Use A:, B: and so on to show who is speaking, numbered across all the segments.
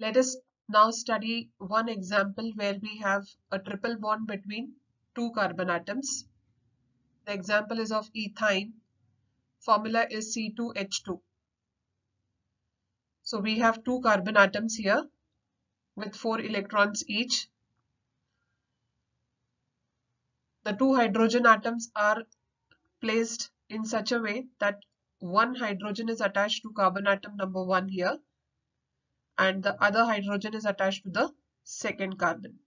A: Let us now study one example where we have a triple bond between two carbon atoms. The example is of ethyne. Formula is C2H2. So we have two carbon atoms here with four electrons each. The two hydrogen atoms are placed in such a way that one hydrogen is attached to carbon atom number one here and the other hydrogen is attached to the second carbon.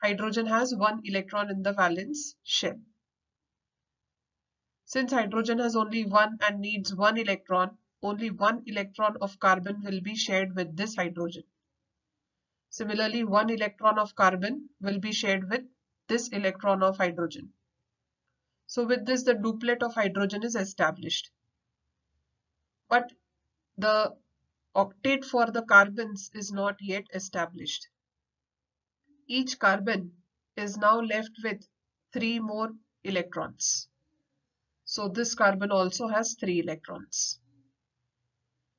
A: Hydrogen has one electron in the valence shell. Since hydrogen has only one and needs one electron, only one electron of carbon will be shared with this hydrogen. Similarly, one electron of carbon will be shared with this electron of hydrogen. So with this, the duplet of hydrogen is established. But the octet for the carbons is not yet established. Each carbon is now left with three more electrons. So this carbon also has three electrons.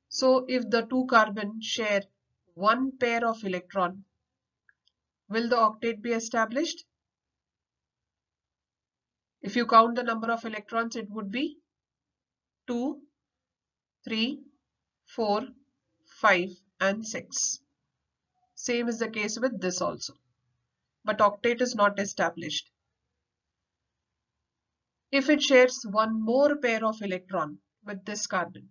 A: So if the two carbon share one pair of electron, will the octet be established? If you count the number of electrons, it would be 2, 3, 4, 5 and 6. Same is the case with this also. But octet is not established. If it shares one more pair of electron with this carbon,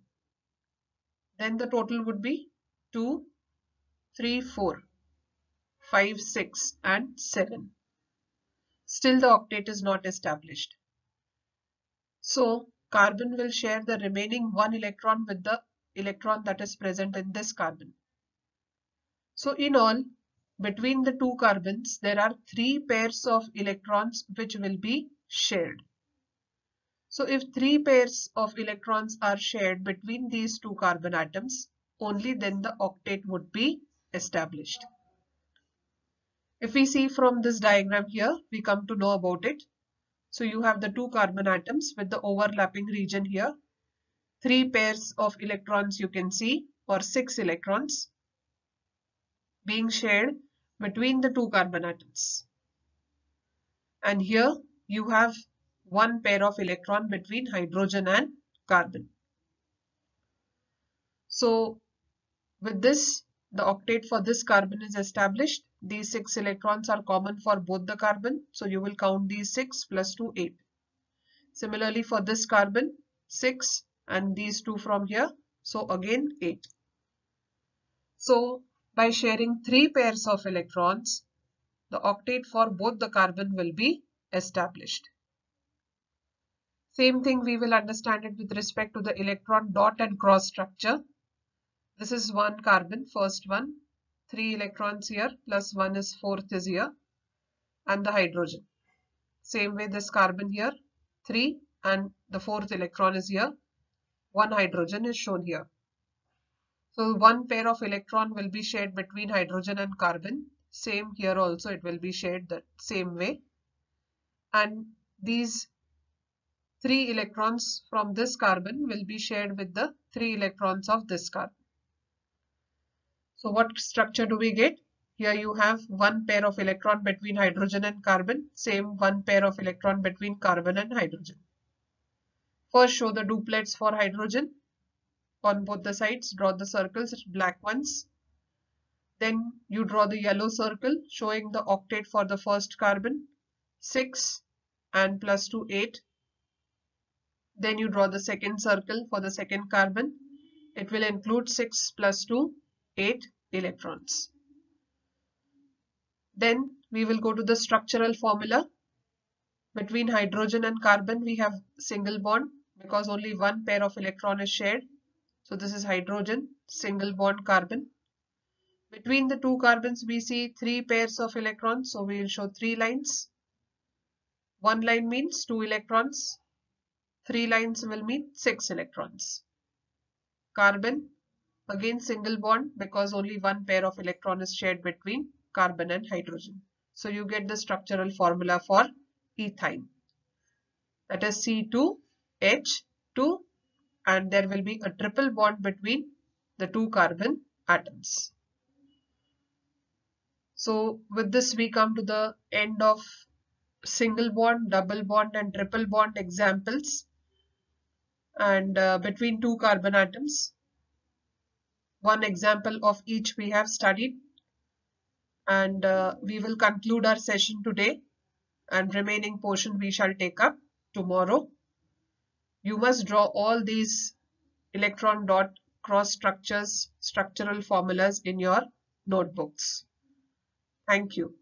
A: then the total would be 2, 3, 4, 5, 6 and 7. Still the octet is not established. So carbon will share the remaining one electron with the electron that is present in this carbon. So in all, between the two carbons, there are three pairs of electrons which will be shared. So if three pairs of electrons are shared between these two carbon atoms, only then the octet would be established. If we see from this diagram here, we come to know about it. So you have the two carbon atoms with the overlapping region here three pairs of electrons you can see or six electrons being shared between the two carbon atoms. And here you have one pair of electron between hydrogen and carbon. So with this, the octet for this carbon is established. These six electrons are common for both the carbon. So you will count these six plus two, eight. Similarly for this carbon, six and these two from here. So again 8. So by sharing three pairs of electrons, the octet for both the carbon will be established. Same thing we will understand it with respect to the electron dot and cross structure. This is one carbon, first one. Three electrons here plus one is fourth is here and the hydrogen. Same way this carbon here, three and the fourth electron is here one hydrogen is shown here. So one pair of electron will be shared between hydrogen and carbon. Same here also it will be shared the same way. And these three electrons from this carbon will be shared with the three electrons of this carbon. So what structure do we get? Here you have one pair of electron between hydrogen and carbon. Same one pair of electron between carbon and hydrogen. First show the duplets for hydrogen. On both the sides draw the circles, black ones. Then you draw the yellow circle showing the octet for the first carbon 6 and plus 2 8. Then you draw the second circle for the second carbon. It will include 6 plus 2 8 electrons. Then we will go to the structural formula. Between hydrogen and carbon we have single bond because only one pair of electron is shared. So this is hydrogen, single bond carbon. Between the two carbons, we see three pairs of electrons. So we will show three lines. One line means two electrons. Three lines will mean six electrons. Carbon, again single bond because only one pair of electron is shared between carbon and hydrogen. So you get the structural formula for ethyne. That is C2 H2 and there will be a triple bond between the two carbon atoms. So with this we come to the end of single bond, double bond and triple bond examples and uh, between two carbon atoms. One example of each we have studied and uh, we will conclude our session today and remaining portion we shall take up tomorrow. You must draw all these electron dot cross structures, structural formulas in your notebooks. Thank you.